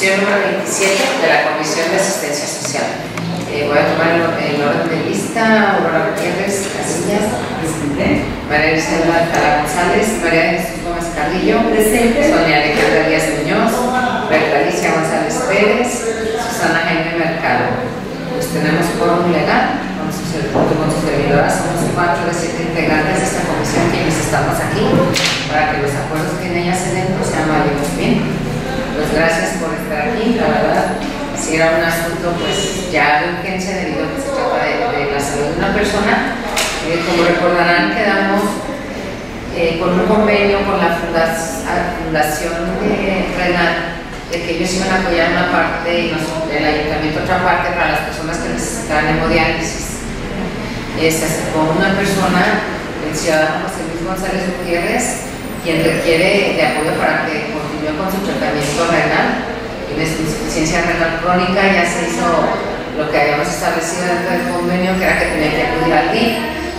sesión número 27 de la Comisión de Asistencia Social. Eh, voy a tomar el, orden de lista. Aurora Gutiérrez Casillas. Presente. María Isabel Alcalá González. María Jesús Gómez Carrillo. Presente. Sonia Alejandra Díaz Muñoz. Berta Alicia González Pérez. Susana Jaime Mercado. Pues tenemos quórum legal con su, con su servidora. Somos cuatro de siete integrantes de esta comisión quienes estamos aquí para que los acuerdos que en ella se den pues, sean válidos bien. Pues gracias por estar aquí, la verdad, si era un asunto pues ya de urgencia debido a que se trata de, la salud de una persona, eh, como recordarán quedamos eh, con un convenio con la Fundación Renal de que ellos iban a apoyar una parte y nos- el ayuntamiento otra parte para las personas que necesitaban hemodiálisis. Eh, se acercó una persona, el ciudadano José Luis González Gutiérrez, quien requiere de apoyo para que continúe con su tratamiento renal. Tiene insuficiencia renal crónica, ya se hizo lo que habíamos establecido dentro del convenio, que era que tenía que acudir al DIF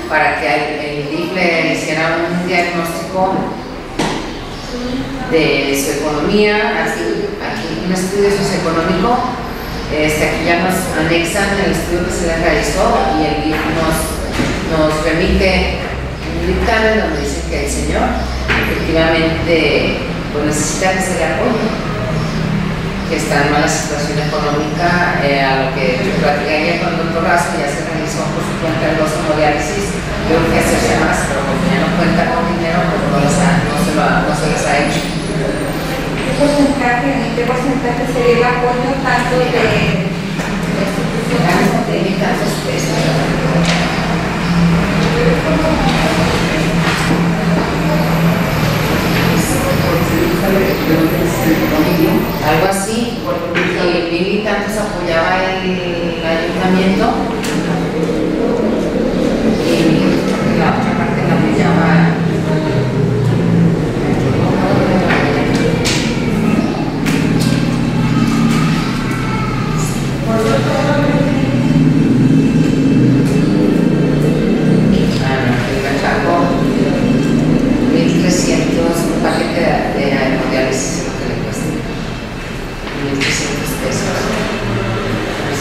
para que el, DIF le hiciera un diagnóstico de su economía, aquí, aquí un estudio socioeconómico, este, aquí ya nos anexan el estudio que se le realizó y el DIF nos, nos remite un dictamen donde dice que el señor efectivamente pues, necesita que se le apoye, que está en mala situación económica, eh, a lo que yo platicé con el doctor Razo, ya se realizó por su cuenta el dos hemodiálisis, yo creo que hacerse más, pero como ya no cuenta con dinero, pues no, se, lo ha- no se les ha hecho. ¿Qué porcentaje, en qué porcentaje sería el apoyo tanto de institucionales como de Tantos pesos. Algo así, porque Vivi tantos apoyaba el ayuntamiento y la otra parte la apoyaba. Ah, no, el rechazo, 1300, un paquete de, de hemodiálisis es lo que le cuesta. 1300 pesos.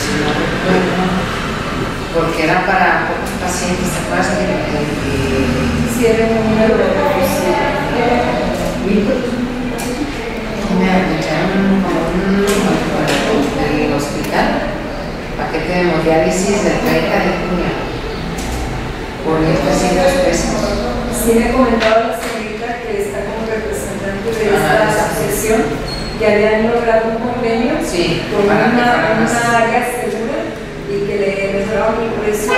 Si no recuerdo, porque era para pocos pacientes, ¿te acuerdas que el- el- hicieron un número de me echaron como un del hospital, hemodiálisis del 30 de junio, por 1300 pesos. Sí me comentaba la señorita que está como representante de Ah, esta asociación que habían logrado un convenio Sí, con para una, una área segura y que le mejoraron el precio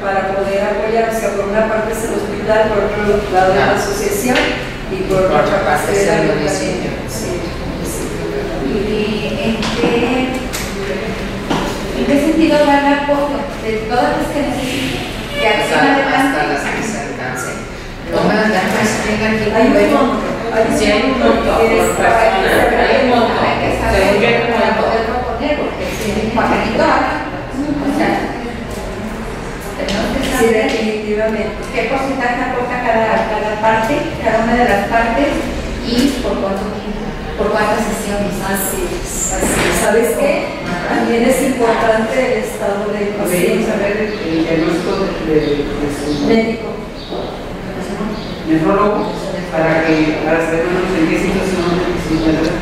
para poder apoyar, o sea, por una parte es el hospital, por otro lado Ah. la asociación y por, Por otra parte es el municipio. Sí. ¿Y en qué, qué sentido va el apoyo de todas las que necesiten? Que hasta, las que se alcance. No me ganas de aquí Hay un un Sí, hay un es se hay un monto. Hay que saber para poder proponer, porque si un pajarito habla, o sea, tenemos que Sí, saber definitivamente. qué porcentaje aporta cada, cada parte, cada una de las partes y por cuánto tiempo, por cuántas sesiones. Así es, así es. ¿Sabes qué? También es importante el estado del paciente saber el el diagnóstico de, de, de su médico. nefrólogo para que para saber en qué situación se encuentra.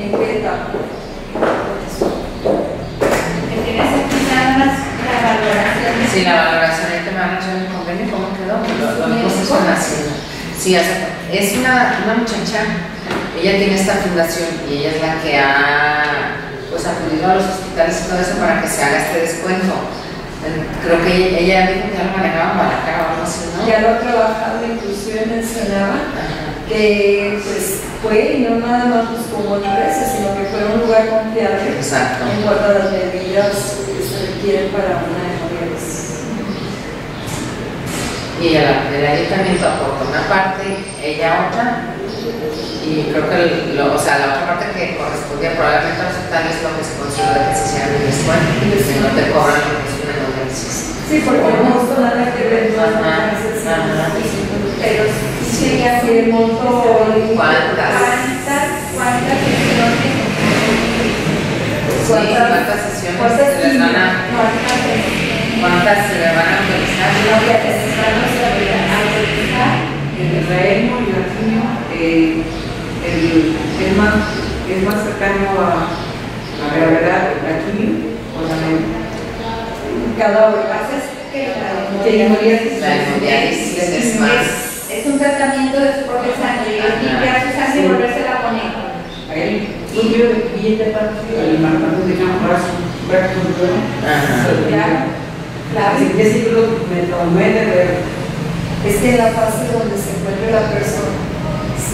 ¿En qué etapa? Que tienes aquí nada más la valoración de Sí, la valoración ahorita me van a echar el convenio, ¿cómo quedó? Lo, lo mismo se están haciendo. Sí, o sea, es una, una muchacha, ella tiene esta fundación y ella es la que ha pues acudido a los hospitales y todo eso para que se haga este descuento. Eh, Creo que ella, dijo que ya lo manejaban para acá o algo así, ¿no? Ya lo ha trabajado, inclusive mencionaba Ajá. que pues fue y no nada más buscó un precio, sino que fue un lugar confiable Exacto. en cuanto a las medidas que se requieren para una. Y ella, el ayuntamiento aporta una parte, ella otra, y creo que o sea, la otra parte que correspondía probablemente al hospital es lo que se considera que se en escuela, no te cobran lo que es una dolencia. Sí, porque no solamente ven las pero sí así de monto. ¿Cuántas? ¿Cuántas? ¿Cuántas sesiones? ¿Cuántas se les ¿Cuántas se le van a autorizar? No, y el niño el, es, más, es más cercano a la gravedad, la quimio o la mente. Cada Lo que la hemodiálisis. La hemodiálisis es más. es un tratamiento de su propia sangre, limpiar su sangre y volvérsela a poner. A él, un yo billete para el marcador de un brazo, brazo. Claro, claro. Así que sí, lo me tomé de ver. Es que en la fase donde se encuentre la persona,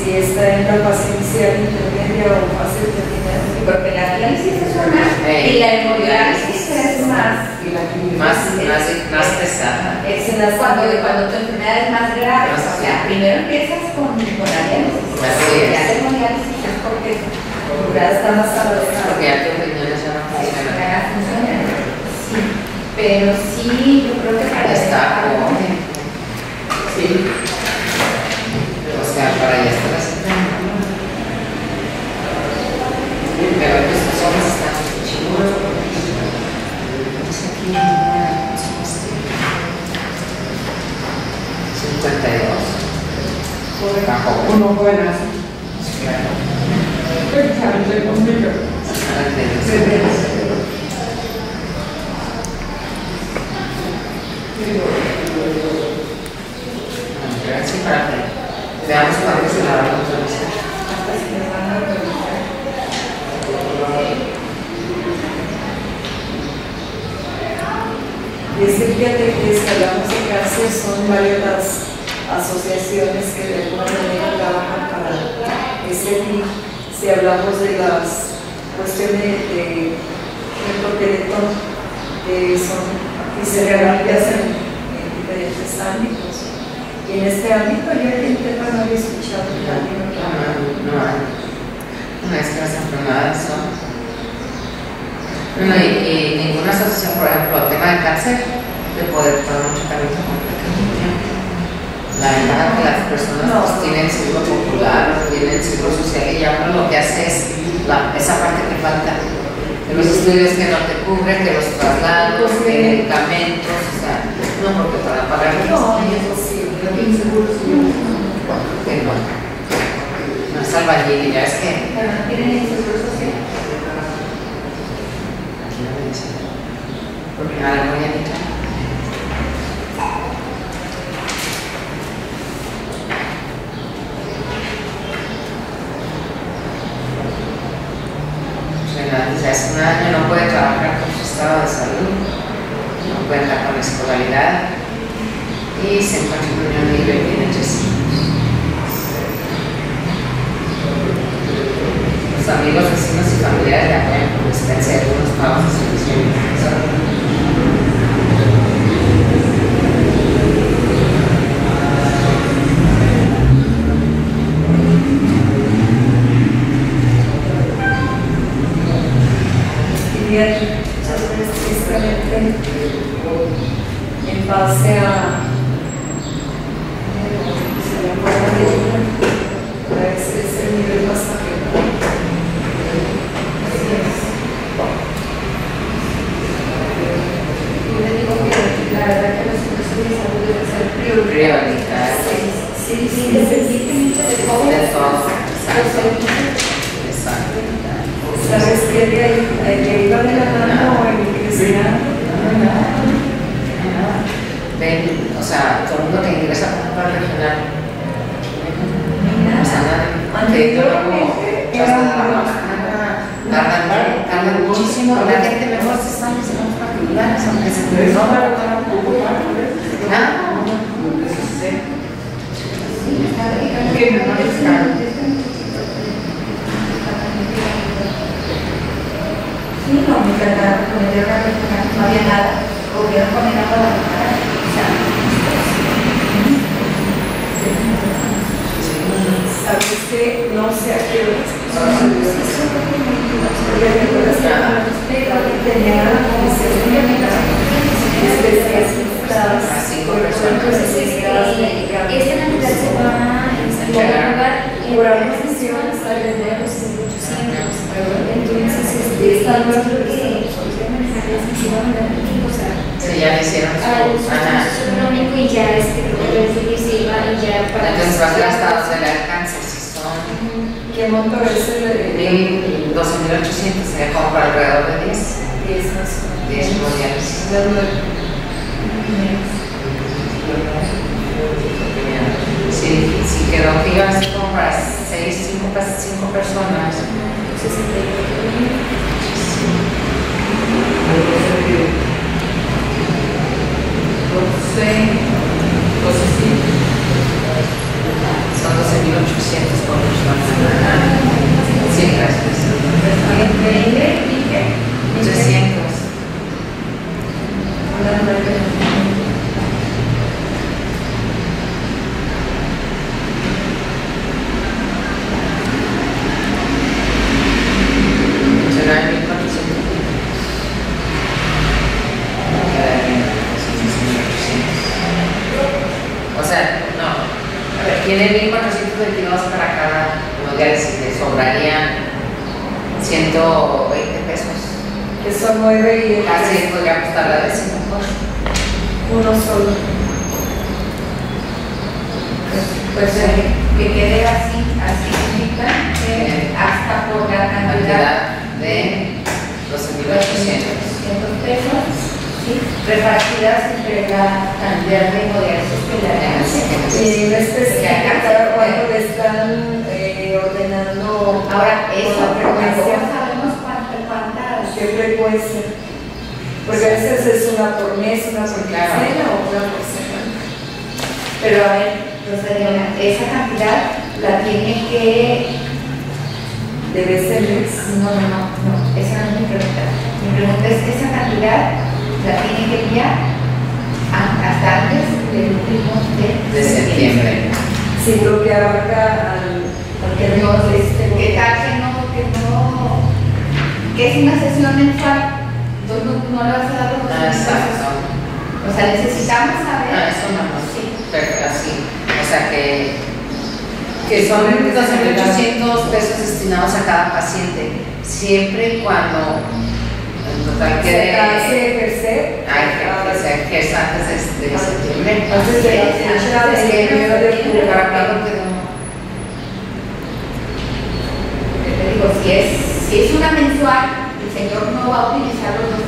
si está en la fase inicial, intermedia o fase terminal, Porque la diálisis es una y la hemodiálisis es más. Y la. Más, más, más pesada. es en la Cuando, cuando tu enfermedad es más grave, o sea, primero empiezas con, con la diálisis. La hemodiálisis es porque ya está más avanzada. Porque ya tus riñones ya no funcionan. ya funciona. Sí, pero sí, yo creo que para Está. Sí. O sea, para allá está la cita. Pero pues ojos están. Dice aquí, este, 52. Está joven. Uno buena. Claro. Ve. Sí, para veamos cuándo se la van a autorizar. Es que fíjate que si hablamos de cáncer son varias asociaciones que de alguna manera trabajan para ese fin. Si hablamos de las cuestiones de endoteletón, que son y se realizan en diferentes ámbitos. Y en este ámbito yo el tema no había escuchado también. No, no hay. No es que las enfermedades son. No, y, y ninguna asociación, por ejemplo, el tema del cáncer, de poder tomar un tratamiento completo. La verdad que las personas No. pues, tienen seguro popular, tienen seguro social y ya uno lo que hace es la, esa parte que falta. De los estudios que no te cubren, que los traslados, que medicamentos, o sea, no porque para pagar los No, estudios, que no. No es albañil, ya es que Pero no tienen el seguro social. Aquí no me dice. Porque ahora voy a quitar. Desde hace un año no puede trabajar con su estado de salud, no cuenta con escolaridad y se encuentra en unión libre y tiene tres hijos. Los amigos, vecinos y familiares le apoyan con despensa y algunos pagos de servicio de alimentación. Y fíjate, muchas veces precisamente en base a se me fue la letra, a veces es el nivel más arriba. Así es. Yo le digo que la verdad que los servicios de salud deben ser prioritarios. Prioritarios. Sí, sí, independientemente de todo. De todo. Los servicios Exacto. ¿Sabes qué? De ahí, de ahí va de la mano el crecimiento. Ven, o sea, todo el mundo que ingresa por un plan regional. Tardan, tardan muchísimo, la gente mejor se sale, se aunque se te no va a Nada. ¿Qué me molesta? Sí, no, había nada, la cara, o sea, ¿Sabes qué? No sé a qué hora. Porque recuerdas que por ejemplo, especialistas mexicanas. Esta Navidad se va a Por vez de los 1800, entonces, este, sea, Sí, ya le hicieron su. para y ya este que ya para Entonces el monto es el de 12.800, se dejó por alrededor de 10. 10 más o menos. 10 mundiales. Sí, si quedó que iba a ser como para 6, 5, 5 personas. Sí, sí. 12, 12, 5 son 12.800 por Sí, gracias. Increíble, Porque a veces es una por mes, una por quincena o una por semana. Pero a ver, Rosalía, esa cantidad la tiene que. Debe ser mes. No, no, no, no, esa no es mi pregunta. Mi pregunta es: esa cantidad la tiene que enviar a- hasta antes del último de, De septiembre. Sí, lo que abarca al, al que Que no, este que tal que no, que no, que es una sesión mensual, no, le vas a dar los Ah, exacto. O sea, necesitamos saber. Ah, eso no, no. Sí. Pero así, o sea que, que son 12.800 pesos destinados a cada paciente, siempre y cuando en total se quede, hace ejercer. que, que se ejerza antes de, septiembre. Antes de la fecha Es del que, primero de octubre. ¿Para cuándo quedó? Porque te digo, si es, si es una mensual, el señor no va a utilizar los 2.000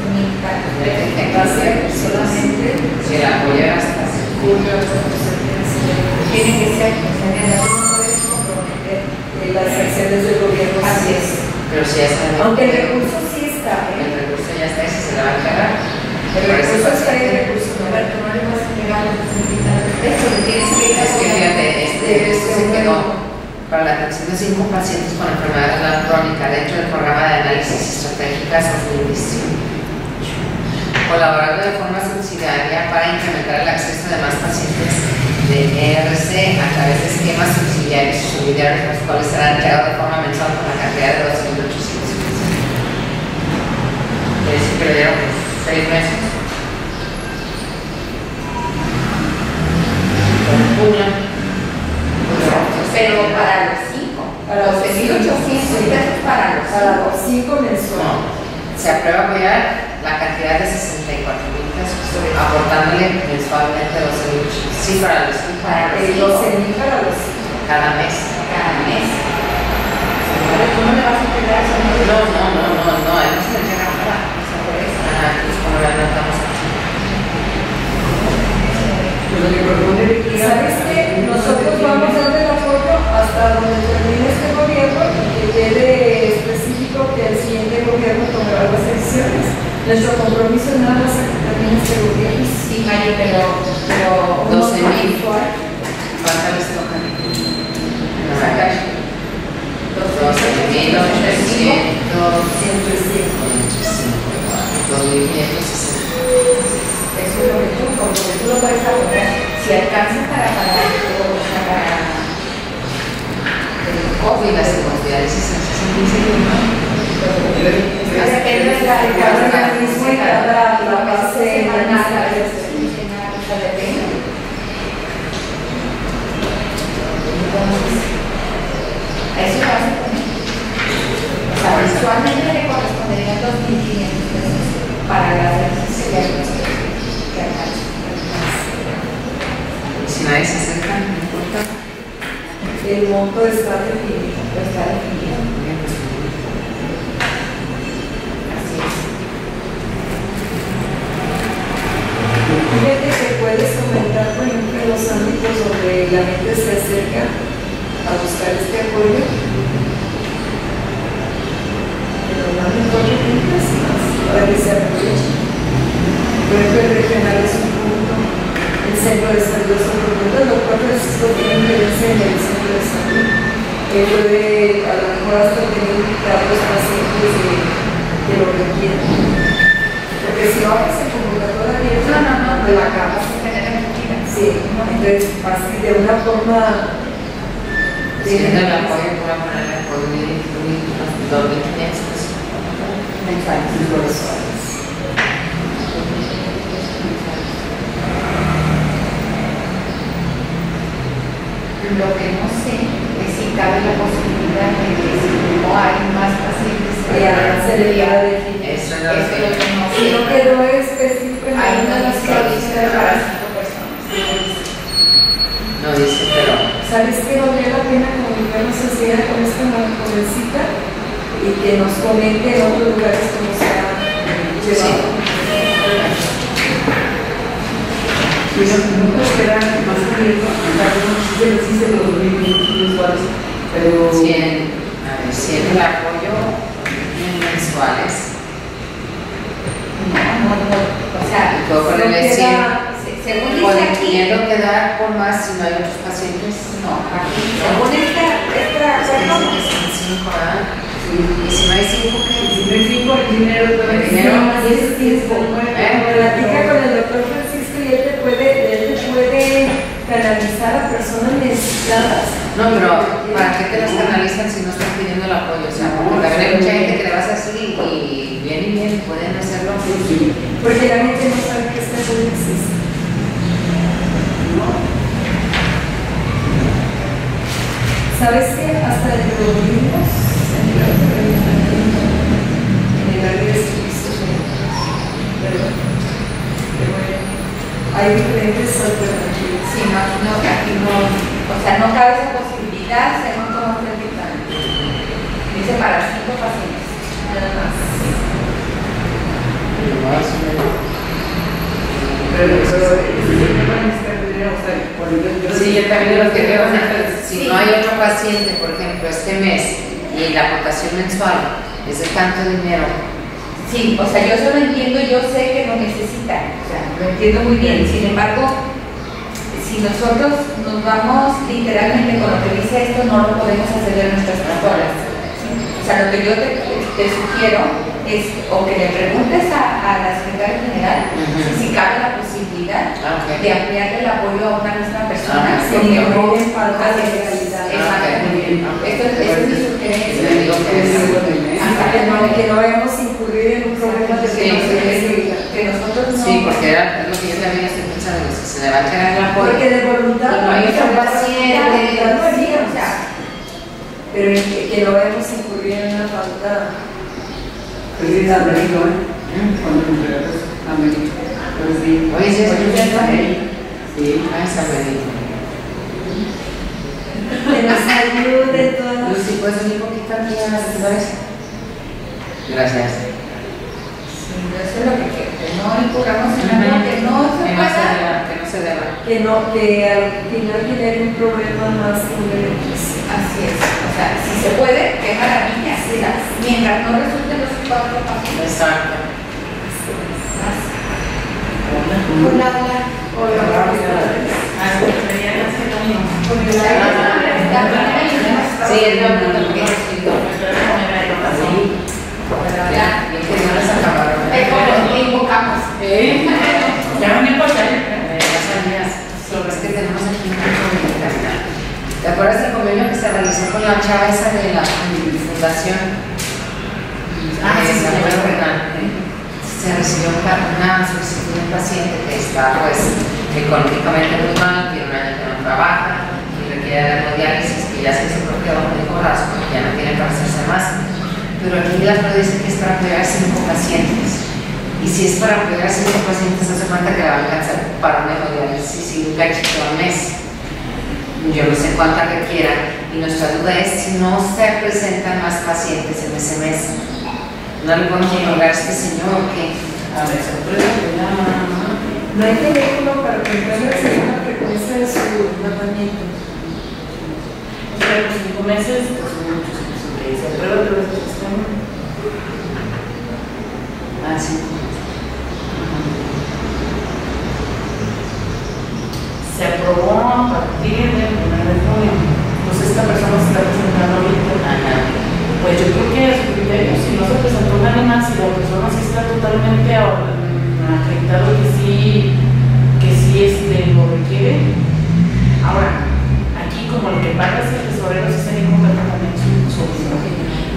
para Va a ser solamente Si la apoyara hasta julio. Tiene que ser, en la no puedes comprometer. Las acciones del gobierno. Así es. Pero si ya sabe. Aunque el recurso sí está, El ¿eh? recurso ya está y si se le va a encargar. El ese recurso está el recurso no. No le vas a entregar los 2.000 Eso le tienes que ir a Es que fíjate, este, esto se quedó para la atención de cinco pacientes con enfermedad renal crónica dentro del programa de análisis estratégicas 2018. Colaborando de forma subsidiaria para incrementar el acceso de más pacientes de ERC a través de esquemas subsidiarios y subsidiarios, los cuales serán entregados de forma mensual con la cantidad de 2.800 pesos. Quiere decir que lo dieron seis meses. Pero para los 5, Para los los 2.800 pesos para los Para cinco. los cinco mensuales. No, se aprueba apoyar la cantidad de 64 mil pesos, aportándole mensualmente 12 mil Sí, para los cinco, Para los cinco. 12 mil para los cinco. cada mes. cada mes. No le vas a entregar eso. No, no, no, no, no, no se le llega nada. O sea, por eso, ajá, pues como lo anotamos aquí. Lo que propone Vicky Y sabes que nosotros vamos a dar el apoyo hasta donde termine este gobierno y que quede que el siguiente gobierno tomará las decisiones. Nuestro compromiso es nada más a que termine este gobierno. Sí, Mario, pero, pero uno 12 mil. mensual, ¿Cuánto les toca? sacar 12 mil 800. 2.560. Eso es lo que tú, porque tú lo puedes apoyar. Si alcanza para pagar o para el COVID, las hemodiálisis en 65, ¿no? Depende de la Cada organismo y cada la base semanal, a de veces quincenal, o sea, depende. Entonces, a eso lo vas a poner. O sea, mensualmente le corresponde serían 2.500 pesos para la sería que alcance. Si nadie se acerca, no importa. El monto está definido. Está definido. Así es. Fíjate que puedes comentar, por ejemplo, los ámbitos donde la gente se acerca a buscar este apoyo. Que nos manden cuatro puntos más para que se aprovechen. Por ejemplo, el regional es un punto, el centro de salud es otro punto, el doctor Francisco tiene experiencia en el centro de salud. Que puede a lo mejor hasta tener a los pacientes de, que lo requieren. Porque si no haces el convocatoria abierta, No, no, no, te la acabas. vas a tener efectiva. Sí, entonces así de una forma Si es el apoyo, voy a ponerle por mil, mil, dos mil quinientos. mensuales. Lo que no sé es si cabe la posibilidad de que si no hay más pacientes, Ya se le ya va a definir. Eso es Eso lo es lo que. que no Si no sé. quedó específico en Hay alguna una de las lista para clases, cinco personas. No dice, pero. ¿sabes qué valdría la pena comunicarnos enseguida con esta jovencita y que nos comente en otros lugares cómo se ha llevado? Más sí se sí se los mensuales, pero... Si en, a ver, el apoyo en mensuales, No, no, no. O sea, queda- 100. Se- según dice aquí, quedar por más si no hay otros pacientes. no, aquí, según esta, esta, cinco, ¿verdad? Y si no hay cinco, ¿qué? Si no hay cinco, el dinero El dinero. Platica con el doctor Francisco y él te puede, él te puede canalizar a personas necesitadas. No, pero ¿para qué te las canalizan si no están pidiendo el apoyo? O sea, porque también hay mucha gente que le vas a decir y, y bien y bien pueden hacerlo. Porque la gente no sabe que este apoyo existe. ¿Sabes qué? Hasta el vimos en el área de hay diferentes alternativas. Sí, no, no, aquí no, o sea, no cabe esa posibilidad según está dictamen. Dice para cinco pacientes, nada más. Pero, pero, siempre van a necesitar dinero, o sea, cuando yo- yo- Sí, yo también lo que veo, si Sí. no hay otro paciente, por ejemplo, este mes y la aportación mensual es de tanto dinero, Sí, o sea, yo eso lo entiendo, yo sé que lo necesitan, o sea, lo entiendo muy bien. Sin embargo, si nosotros nos vamos literalmente con lo que dice esto, no lo podemos hacer de nuestras horas. O sea, lo que yo te, te sugiero es o que le preguntes a, a la secretaria general Ujú. si cabe la posibilidad Ah, de ampliar el apoyo a una misma persona. Ah, sin que no- den falta de Así es. calidad. Exactamente. Ah, ok. Esto, es mi sugerencia. Que no, que no vayamos a incurrir en un problema de que nosotros no. Sí, porque era lo que yo también estoy pensando, si se le va a quedar el apoyo. Porque de voluntad Y no hay otro paciente. pero que no vayamos a incurrir en una falta. ¿Eh? Cuando me entregas, americano. Pero sí. Oye, sí, es bien, sí. San Benito. Que nos ayude todas. Lucy, ¿puedes venir un poquito aquí a la secretaria? Gracias. sí, eso es lo que quiero, que no incurramos en algo que no se Que no se pueda. deba, que no. Que no, que al final genere un problema más con beneficio. Así es, o sea, si se puede, qué maravilla, sea, mientras no resulten los cuatro pasos. Exacto. Hola, hola. Sí, es lo único que escrito. Ya, que no las acabaron. Te invocamos. Ya no me importa, ¿eh? Es que tenemos aquí de vitalidad. ¿Te acuerdas del convenio que se realizó con la chava esa de la fundación? Ah, sí, Eh, sí, ¿se acuerdan, sí. verdad? Se recibió una solicitud de un paciente que está pues económicamente muy mal, tiene un año que no trabaja y requiere de hemodiálisis, que ya se hizo bajo el corazón, ya no tiene para hacerse más. pero aquí la dice que es para apoyar cinco pacientes. Y si es para apoyar a cinco pacientes, hace cuenta que la va a alcanzar para una hemodiálisis y un cachito al mes. Yo no sé cuánta requiera. Y nuestra duda es si no se presentan más pacientes en ese mes. No le podemos otorgar a este señor que. A ver, No hay teléfono para preguntarle según la frecuencia de su tratamiento. O sea, los cinco meses, pues son muchos que se aprueba otra vez el sistema. Ah, sí. Se aprobó a partir del 1 de junio. Entonces esta persona se está presentando ahorita. Pues yo creo que a su criterio, si no se presentó nadie más, si la persona sí está totalmente a- acreditado que sí, que sí este, lo requiere. Ahora, aquí como el que paga es el tesorero, sí sería completamente su, su opinión.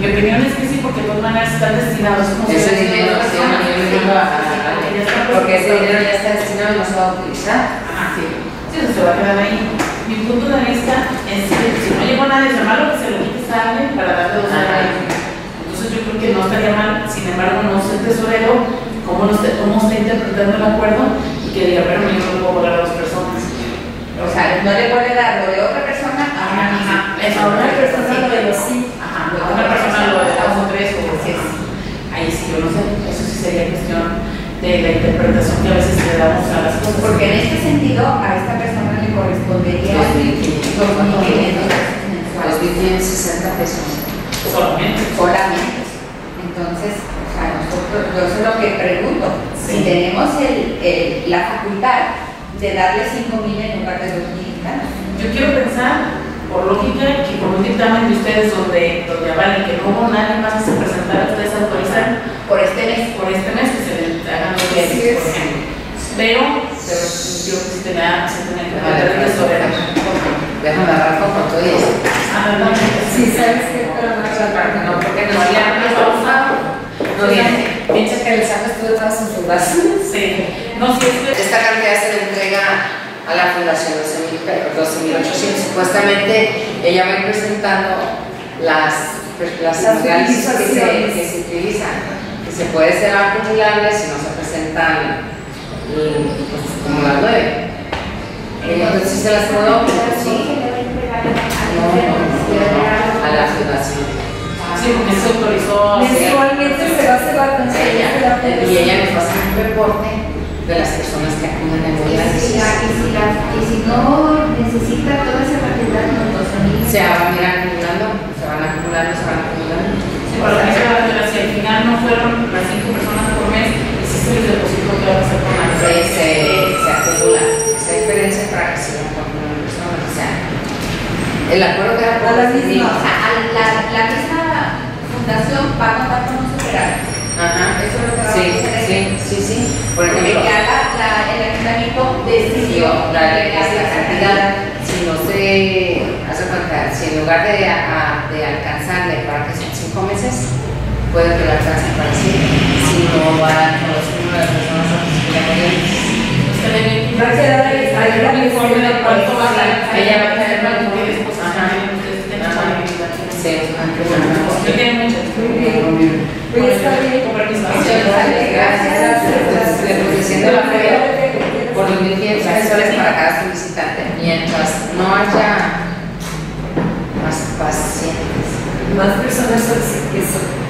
Mi opinión es que sí, porque de todas maneras están destinados como Ese si dinero, sí, a- a- porque ese dinero ya está destinado y no se va a utilizar. Ajá, sí. Sí, eso se va a quedar ahí. Mi punto de vista es que si no llegó nadie, es malo que se lo quites a alguien para darle dos Ajá. a Entonces yo creo que no estaría mal, sin embargo, no sé el tesorero cómo, lo está, cómo está interpretando el acuerdo y que diga, pero yo no puedo pagar a dos personas. O sea, no le puede dar lo de otra persona a una misma. A una persona Sí. lo de los sí. Ajá, a una persona lo de dos o tres o. Ahí sí, yo no sé, eso sí sería cuestión de la interpretación que a veces le damos a las cosas. Porque en este sentido a esta persona le correspondería 2.500. 2.500 pesos mensuales. 2.560 pesos. solamente. solamente. Entonces, o sea, nosotros, yo sé lo que pregunto, si tenemos el, el- la facultad de darle 5 mil en lugar de 2 mil, Yo quiero pensar, por lógica, que con un dictamen de ustedes donde, donde avalen que no hubo nadie más que se presentara, ustedes autorizan por este mes. por este mes que se le hagan los diarios, Así es. Pero, pero yo sí tenía, sí tenía que A ver, meter el tesorero. Déjame agarrar con todo y eso. Ah, no, Sí, sabes que para más No, porque no había más No viene. Piensa que el sábado estuvo todas en su brazo. Sí. No, sí, Esta cantidad se le entrega a la fundación 12.000 pe- 12.800. Supuestamente ella va presentando las, las Las modalidades que se, que se utilizan, que se puede ser acumulables si no se presentan pues, como las nueve. Entonces, si se las puedo, sí, no, no, no, a la fundación. sí, porque se autorizó. Mensualmente se va a hacer la y ella nos va a hacer un reporte de las personas que acuden en la- y si la- y si no necesita toda esa cantidad, no 12 mil. Se van a ir acumulando, se van acumulando, se van acumulando. Sí, para que se va a hacer, si al final no fueron las cinco personas por mes, y si se les depositó, ¿qué va a hacer con la Se, se, se acumula esa diferencia para que sigan acumulando personas. O sea, el acuerdo que era A la misma. O sea, la, la misma fundación va a contar con un superávit. Ajá, Eso es lo que sí, sí, sí, sí. Por ejemplo, ya la, la, el ayuntamiento decidió la, esta cantidad, si no se hace cuenta, si en lugar de, a- de alcanzarle para que son cinco meses, puede que lo alcancen para. Si no va con los números de personas a los que Va a quedar ahí, ahí la un informe de cuánto va a dar. Ella va a tener la un informe. disposición Ajá. que ustedes tienen Ajá. disponibilidad. Sí. Muy bien. Gracias, gracias. Diciendo la prueba por los 1.500 pesos para cada solicitante, mientras no haya más pacientes. Más personas que son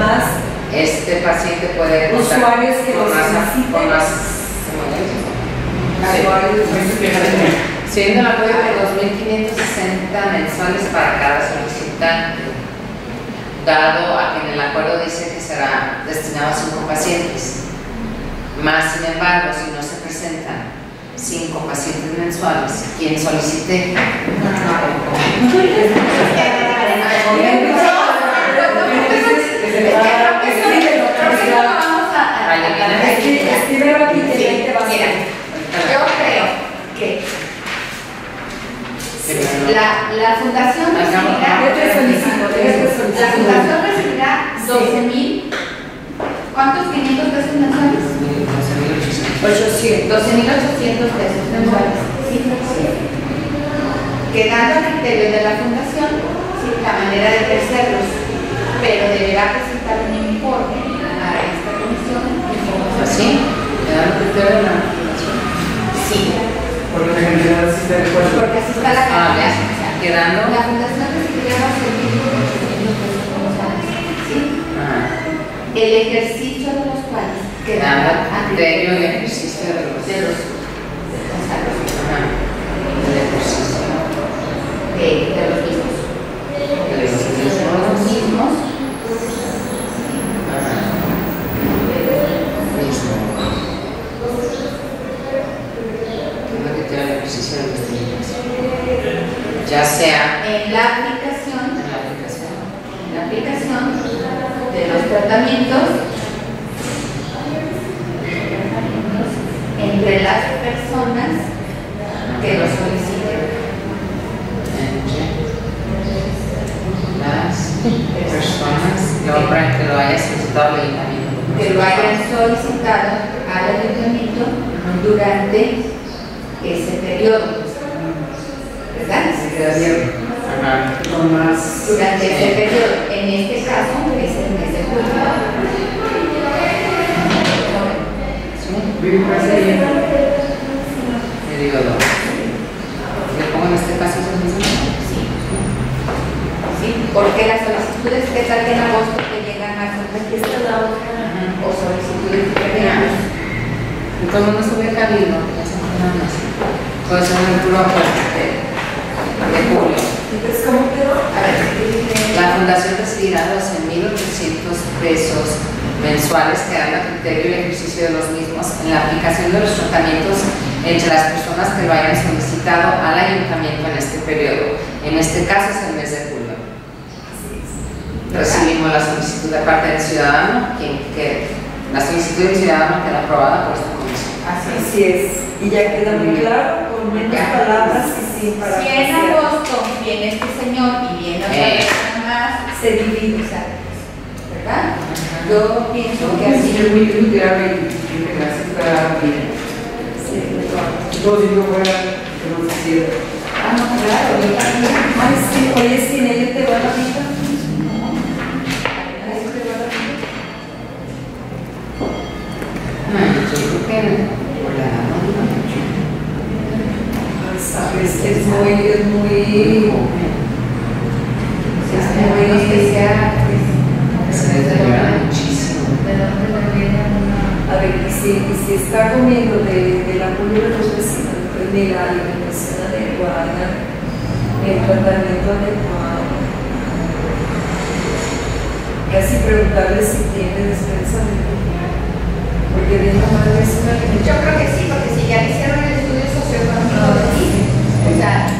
más Este paciente puede Usuarios que con lo más, con más usuarios. Siendo el apoyo de 2.560 mensuales para cada solicitante, dado a que en el acuerdo dice que será destinado a cinco pacientes. Más sin embargo, si no se presentan cinco pacientes mensuales, quien solicite Escribe- Escríbelo aquí que ahí te va a Mira, salir. yo creo que la, la fundación recibirá, la fundación recibirá 12 mil, ¿cuántos 500 pesos mensuales? 800. 12.800 pesos mensuales. Quedando a criterio de la fundación, sí, la manera de ejercerlos, pero deberá deberá presentar un informe a esta comisión. ¿Así? ¿Le dan el criterio de la fundación? Sí, Porque la cantidad sí está de acuerdo. porque así está la Ah, cantidad. ya. o sea, Quedando. La fundación 1.800 pesos mensuales, ¿sí? Ajá. El ejercicio de los cuales Quedando quedará el ejercicio de los. de los, o sea, los- Ajá. El ejercicio. de, de los mismos. De los De los mismos. mismos. Ajá. Mismo. Quedando el criterio y ejercicio de los mismos. Ya sea En la aplicación, en la aplicación. en la aplicación de los tratamientos entre las personas que lo soliciten. entre las personas que obran que lo haya solicitado el ayuntamiento. que lo hayan solicitado al ayuntamiento durante ese periodo. ¿Verdad? Se quedaría Ajá. con más. Durante ese periodo. En este caso es el mes de julio. Me parece bien. Periodo. Le pongo en este caso es el mismo. Sí. Porque las solicitudes que que en agosto te llegan a hoja o solicitudes que veamos. Entonces no sube cabildo, ya se un puro acuerdo de, julio. Entonces, ¿cómo quedó? A ver, La fundación recibirá 12.800 pesos mensuales que dan a criterio y ejercicio de los mismos en la aplicación de los tratamientos entre las personas que lo hayan solicitado al ayuntamiento en este periodo. En este caso es el mes de julio. Recibimos la solicitud de parte del ciudadano, quien, que la solicitud del ciudadano queda aprobada por esta comisión. así es. Así es. Y ya queda muy claro, con menos Ya. palabras y sin para Si en agosto viene este señor y viene otra Eh. persona más, se divide. o sea, ¿verdad? Yo pienso que Así así. es muy grave y que gracias no fuera que no se. Ah, no, claro, yo también. Ay, sí, oye, sin ella te va la vida. Ay, te va a dar- No, yo creo que por la edad no. Sabes, es muy, es muy, Es menos que sea, pues, Se deteriora muchísimo. ¿de dónde le viene una? a ver, y si, si está comiendo de, de la comida de los vecinos, pues ni la alimentación adecuada, ni el tratamiento adecuado. Casi preguntarle si tiene despensa de porque de normal es una Yo creo que sí, porque si ya hicieron el estudio socioeconómico de ti, o sea,